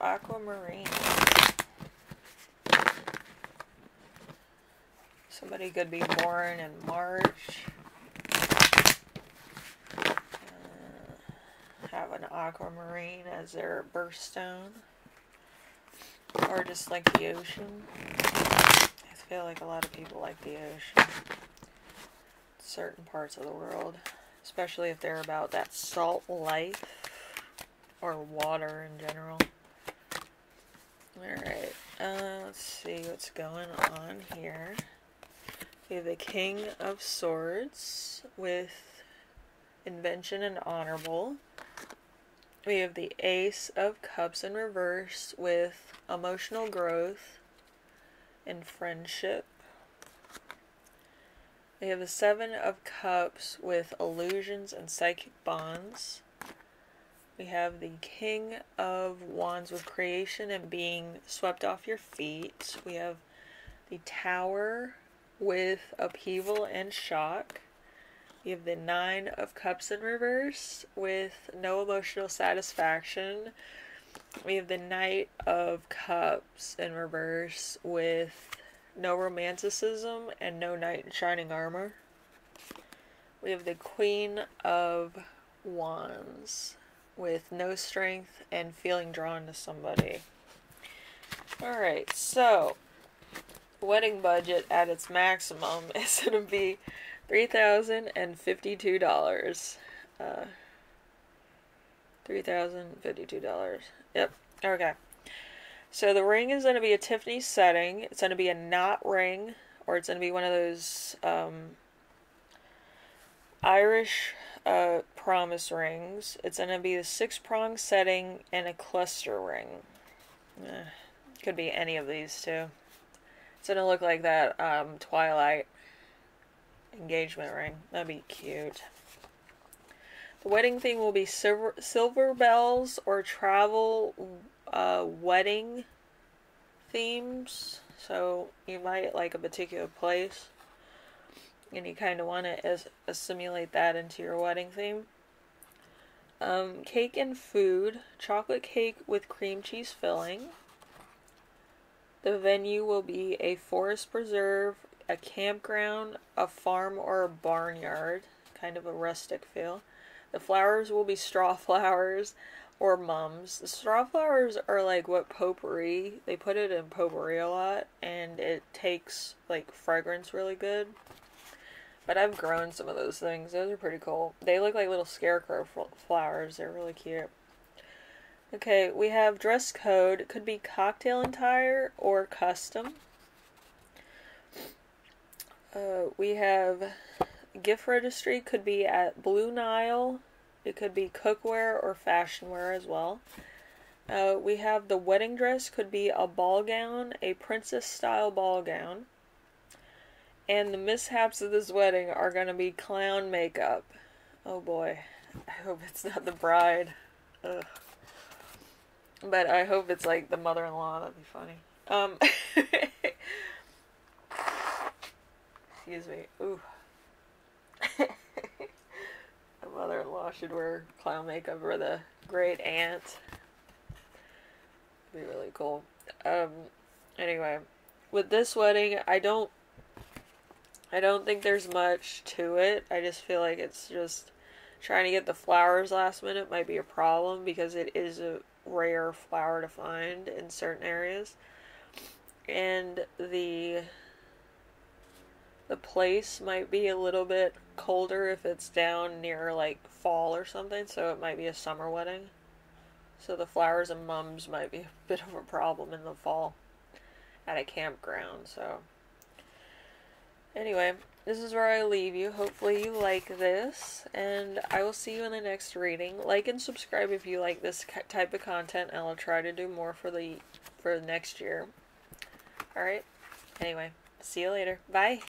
aquamarine. Somebody could be born in March. Uh, have an aquamarine as their birthstone. Or just like the ocean. I feel like a lot of people like the ocean. Certain parts of the world. Especially if they're about that salt life. Or water in general. Alright, uh, let's see what's going on here. We have the King of Swords with Invention and Honorable. We have the Ace of Cups in reverse with Emotional Growth and Friendship. We have the Seven of Cups with Illusions and Psychic Bonds. We have the King of Wands with creation and being swept off your feet. We have the Tower with upheaval and shock. We have the Nine of Cups in reverse with no emotional satisfaction. We have the Knight of Cups in reverse with no romanticism and no knight in shining armor. We have the Queen of Wands with no strength and feeling drawn to somebody. Alright, so wedding budget at its maximum is going to be $3,052. Uh, $3,052. Yep, okay. So the ring is going to be a Tiffany setting. It's going to be a knot ring, or it's going to be one of those um, Irish uh, promise rings. It's going to be a six prong setting and a cluster ring. Eh, could be any of these two. It's going to look like that um, Twilight engagement ring. That'd be cute. The wedding theme will be silver, silver bells or travel uh, wedding themes. So you might like a particular place and you kind of want to assimilate that into your wedding theme. Um, cake and food, chocolate cake with cream cheese filling. The venue will be a forest preserve, a campground, a farm, or a barnyard, kind of a rustic feel. The flowers will be straw flowers or mums. The straw flowers are like what potpourri, they put it in potpourri a lot, and it takes like fragrance really good. But I've grown some of those things. Those are pretty cool. They look like little scarecrow flowers. They're really cute. Okay, we have dress code. It could be cocktail attire or custom. Uh, we have gift registry. Could be at Blue Nile. It could be cookware or fashion wear as well. Uh, we have the wedding dress. Could be a ball gown, a princess style ball gown. And the mishaps of this wedding are going to be clown makeup. Oh boy. I hope it's not the bride. Ugh. But I hope it's like the mother in law. That'd be funny. Um. excuse me. Ooh. the mother in law should wear clown makeup or the great aunt. Be really cool. Um. Anyway, with this wedding, I don't I don't think there's much to it. I just feel like it's just trying to get the flowers last minute might be a problem because it is a rare flower to find in certain areas. And the the place might be a little bit colder if it's down near like fall or something, so it might be a summer wedding. So the flowers and mums might be a bit of a problem in the fall at a campground, so Anyway, this is where I leave you. Hopefully you like this, and I will see you in the next reading. Like and subscribe if you like this type of content, and I'll try to do more for the for next year. All right. Anyway, see you later. Bye.